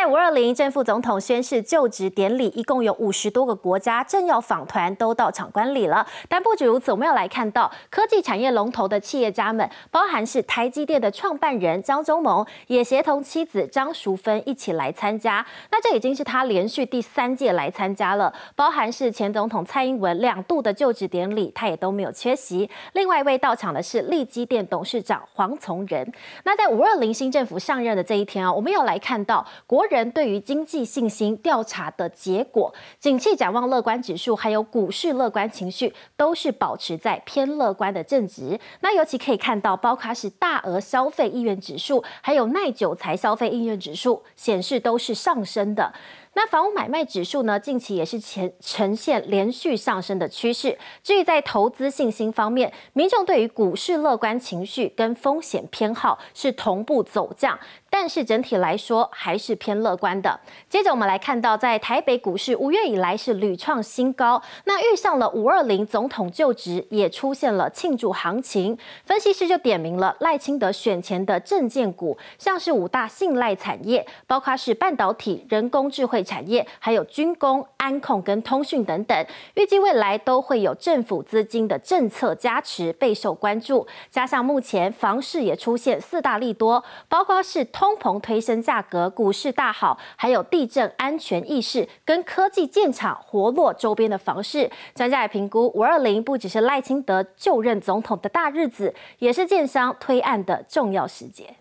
在五二零正副总统宣誓就职典礼，一共有五十多个国家政要访团都到场观礼了。但不止如此，我们要来看到科技产业龙头的企业家们，包含是台积电的创办人张忠谋，也协同妻子张淑芬一起来参加。那这已经是他连续第三届来参加了，包含是前总统蔡英文两度的就职典礼，他也都没有缺席。另外一位到场的是立基电董事长黄从仁。那在五二零新政府上任的这一天啊，我们要来看到国。人对于经济信心调查的结果，景气展望乐观指数，还有股市乐观情绪，都是保持在偏乐观的正值。那尤其可以看到，包括是大额消费意愿指数，还有耐久财消费意愿指数，显示都是上升的。那房屋买卖指数呢？近期也是呈呈现连续上升的趋势。至于在投资信心方面，民众对于股市乐观情绪跟风险偏好是同步走降，但是整体来说还是偏乐观的。接着我们来看到，在台北股市五月以来是屡创新高，那遇上了五二零总统就职，也出现了庆祝行情。分析师就点名了赖清德选前的证件股，像是五大信赖产业，包括是半导体、人工智慧。产业还有军工、安控跟通讯等等，预计未来都会有政府资金的政策加持，备受关注。加上目前房市也出现四大利多，包括是通膨推升价格、股市大好，还有地震安全意识跟科技建厂活络周边的房市。专家也评估，五二零不只是赖清德就任总统的大日子，也是建商推案的重要时节。